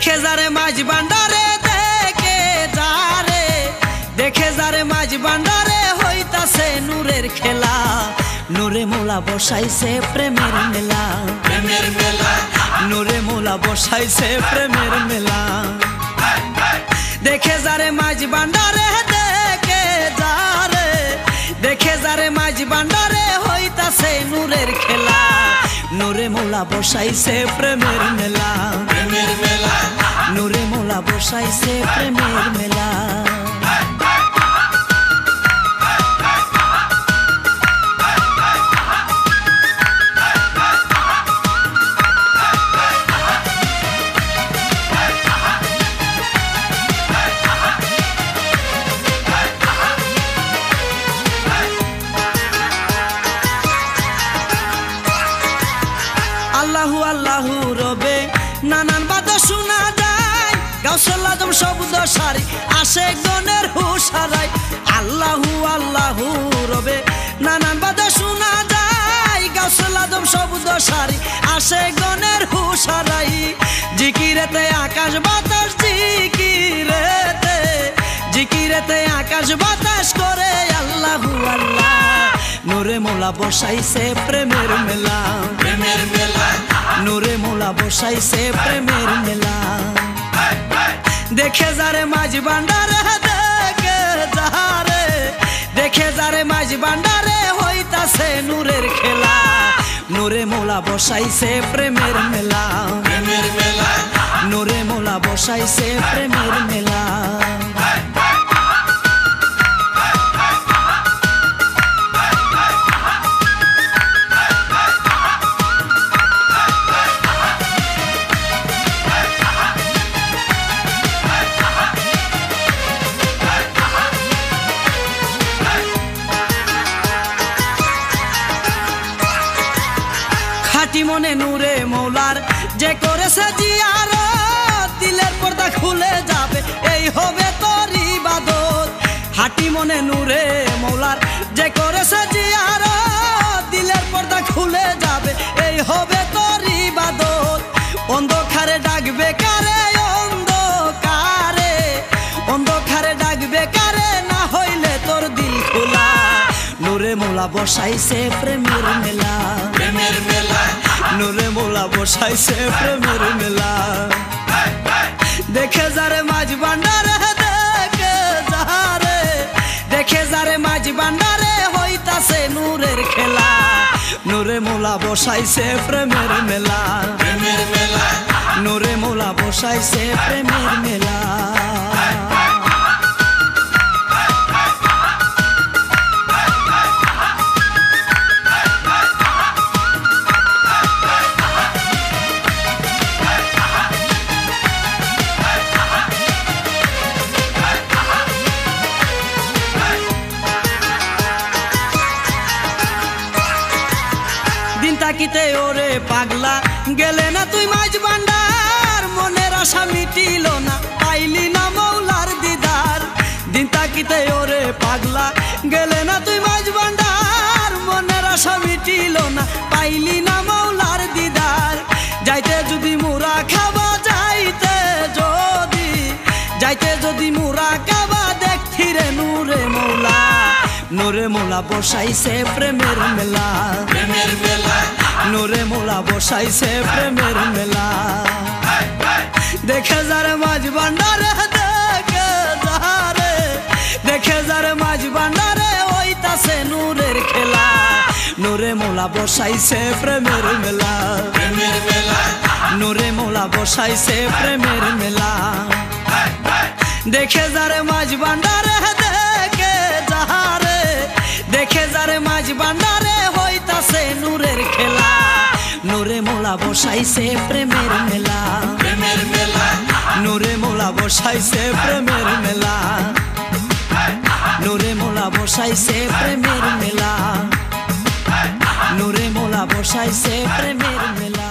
দেখে যারে মাঝ বান্ডারে দেখে যারে। দেখে যারে মাঝ বান্ডারে হইতাছে নূরের খেলা। নূরে মোলা বসাইছে প্রেমের মেলা। প্রেমের মেলা। নূরে মোলা বসাইছে প্রেমের মেলা। দেখে যারে মাঝ বান্ডারে দেখে যারে। দেখে যারে মাঝ বান্ডারে হইতাছে নূরের খেলা। নূরে মোলা বসাইছে প্রেমের মেলা প্রেমের মেলা নূরে মোলা গাউসুল আজম শব্দ সারি আসে গনের হুসারাই আল্লাহু আল্লাহু রবে নানান বাদে শোনা যায়। গাউসুল আজম শব্দ সারি আসে গনের হুসারাই জিকিরেতে আকাশ বাতাস জিকিরেতে জিকিরেতে আকাশ বাতাস করে আল্লাহু আল্লাহ। নূরে মোলা বসাইছে প্রেমের মেলা। প্রেমের মেলা। নূরে মোলা বসাইছে প্রেমের মেলা। দেখে যারে মাঝ বান্ডারে দেখে যারে দেখে যারে মাঝ বান্ডারে হইতাছে নূরের খেলা। নূরে মোলা বসাইছে প্রেমের মেলা। প্রেমের মেলা। নূরে মোলা বসাইছে প্রেমের মেলা। মনে নূরে মৌলার যে করেছে জিয়ার দিলের পর্দা খুলে যাবে, এই হবে তোর ইবাদত। হাটি মনে নূরে মৌলার যে করেছে জিয়ার দিলের পর্দা খুলে যাবে, এই হবে তোর ইবাদত। অন্ধকারে ডাকবে কারে, অন্ধকারে। অন্ধকারে ডাকবে কারে, না হইলে তোর দিল খোলা। নূরে মোলা বসাইছে প্রেমের মেলা। প্রেমের মেলা। নূরে মোলা বসাইছে প্রেমের মেলা। দেখে যারে মাঝ বান্ডারে দেখে যারে দেখে যারে মাঝ বান্ডারে হইতাছে নূরের খেলা। নূরে মোলা বসাইছে প্রেমের মেলা। প্রেমের মেলা। নূরে মোলা বসাইছে প্রেমের মেলা। গেলে না তুই মাঝ বান্ডার মনের আশা মিটিল না, পাইলি না মৌলার দিদার। দিন তাকিতে ওরে পাগলা, গেলে না তুই মাঝ বান্ডার মনের আশা মিটিল না, পাইলি না মৌলার দিদার। যাইতে যদি মুরা খাবা, যাইতে যদি যাইতে যদি মুরা খাবা, দেখি রে নূরে মৌলা, নূরে মোলা বসাইছে প্রেমের মেলা। প্রেমের মেলা। নূরে মোলা বসাইছে প্রেমের মেলা। দেখে যারে মাঝ বান্ডারে দেখে যারে। দেখে যারে মাঝ বান্ডারে ওইতাছে নূরের খেলা। নূরে মোলা বসাইছে প্রেমের মেলা। প্রেমের মেলা নূরে মোলা বসাইছে প্রেমের মেলা। দেখে যারে মাঝ বান্ডারে দেখে যারে। দেখে যারে মাঝ বান্ডারে হইতাছে নূরে মোলা বসাইছে প্রেমের মেলা। প্রেমের মেলা। নূরে মোলা বসাইছে প্রেমের মেলা। নূরে মোলা বসাইছে প্রেমের মেলা। নূরে মোলা বসাইছে প্রেমের মেলা।